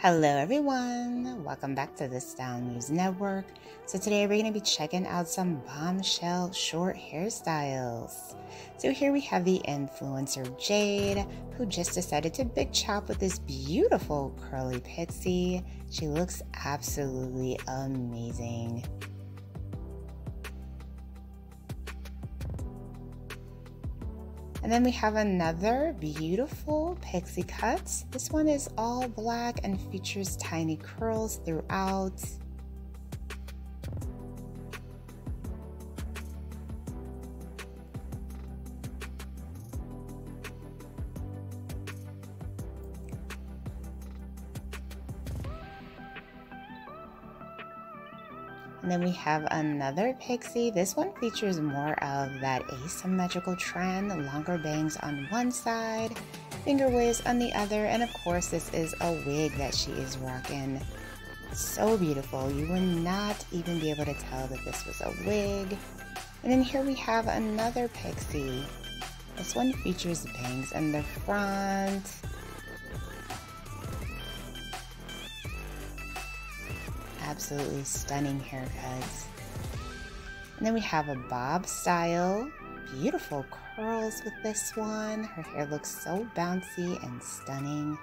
Hello everyone, welcome back to the Style News Network. So today we're going to be checking out some bombshell short hairstyles. So here we have the influencer Jade, who just decided to big chop with this beautiful curly pixie. She looks absolutely amazing. And then we have another beautiful pixie cut. This one is all black and features tiny curls throughout. And then we have another pixie. This one features more of that asymmetrical trend, longer bangs on one side, finger waves on the other, and of course this is a wig that she is rocking. So beautiful. You would not even be able to tell that this was a wig. And then here we have another pixie. This one features bangs in the front, absolutely stunning haircuts. And then we have a bob style. Beautiful curls with this one. Her hair looks so bouncy and stunning.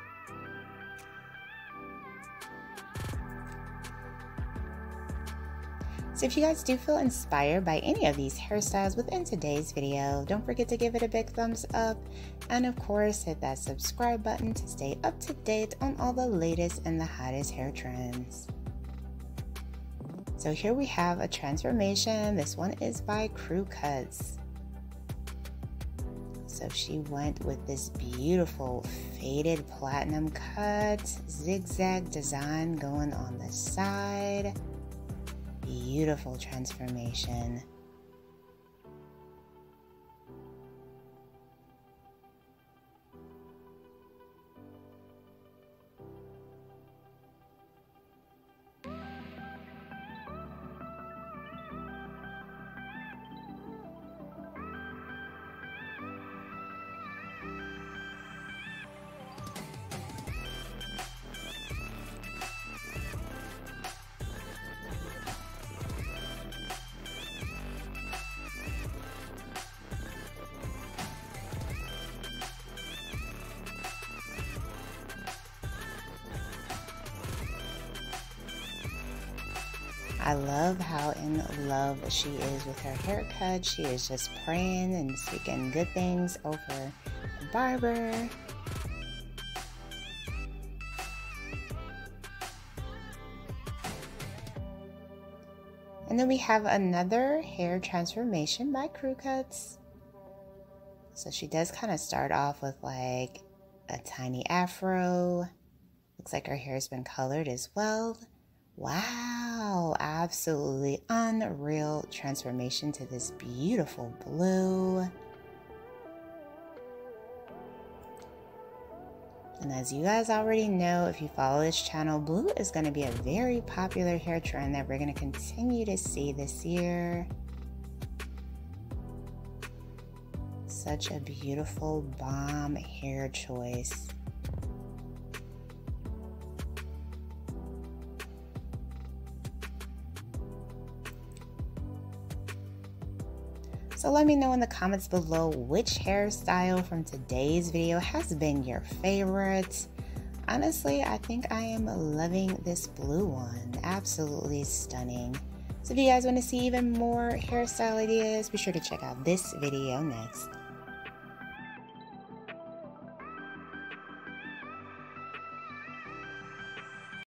So if you guys do feel inspired by any of these hairstyles within today's video, don't forget to give it a big thumbs up. And of course, hit that subscribe button to stay up to date on all the latest and the hottest hair trends. So here we have a transformation. This one is by Crew Cuts. So she went with this beautiful faded platinum cut, zigzag design going on the side. Beautiful transformation. I love how in love she is with her haircut. She is just praying and speaking good things over the barber. And then we have another hair transformation by Crew Cuts. So she does kind of start off with like a tiny afro. Looks like her hair has been colored as well. Wow, absolutely unreal transformation to this beautiful blue. And as you guys already know, if you follow this channel, blue is going to be a very popular hair trend that we're going to continue to see this year. Such a beautiful bomb hair choice. So let me know in the comments below which hairstyle from today's video has been your favorite. Honestly, I think I am loving this blue one. Absolutely stunning. So if you guys want to see even more hairstyle ideas, be sure to check out this video next.